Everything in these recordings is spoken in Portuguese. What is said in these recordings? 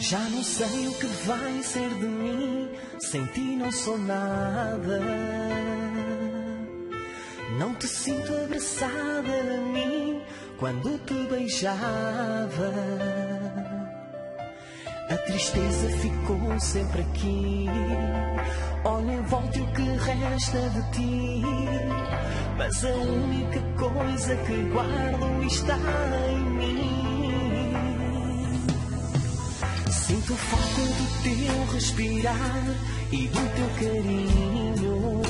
Já não sei o que vai ser de mim, sem ti não sou nada. Não te sinto abraçada a mim quando te beijava. A tristeza ficou sempre aqui. Olha em volta o que resta de ti. Mas a única coisa que guardo está em mim. Sinto falta do teu respirar e do teu carinho.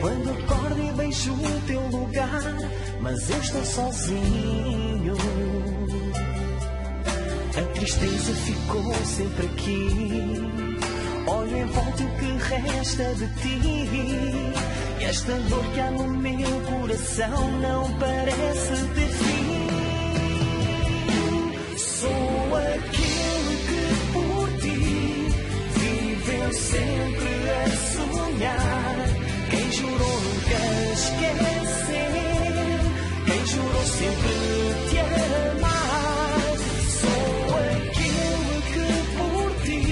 Quando acordo e beijo o teu lugar, mas eu estou sozinho. A tristeza ficou sempre aqui. Olho em volta o que resta de ti. E esta dor que há no meu coração não parece ter jurou sempre te amar. Sou aquele que por ti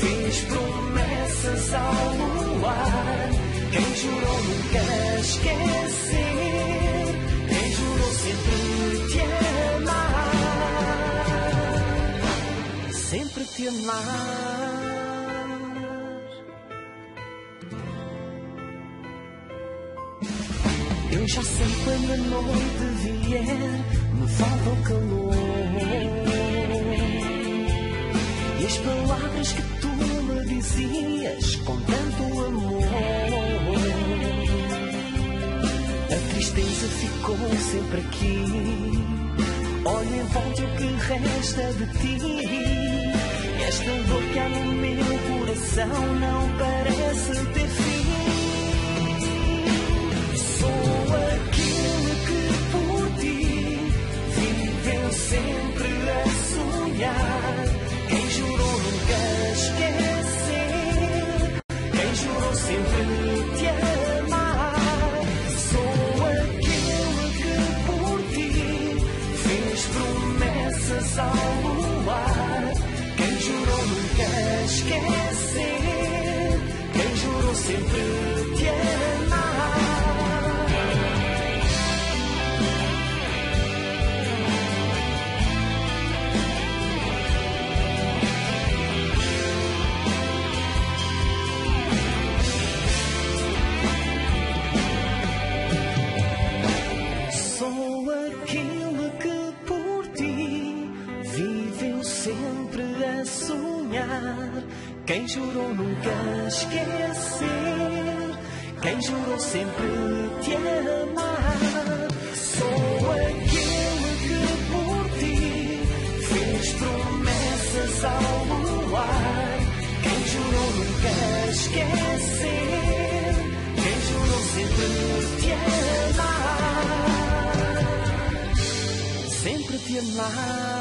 fez promessas ao luar. Quem jurou nunca esquecer. Quem jurou sempre te amar. Sempre te amar. Eu já sei quando a noite vier, me falta o calor. E as palavras que tu me dizias com tanto amor. A tristeza ficou sempre aqui. Olha em volta o que resta de ti. Esta dor que há no meu coração não parece ter fez promessas ao luar. Quem jurou nunca esquecer. Quem jurou sempre sonhar. Quem jurou nunca esquecer. Quem jurou sempre te amar. Sou aquele que por ti fez promessas ao luar. Quem jurou nunca esquecer. Quem jurou sempre te amar sempre te amar.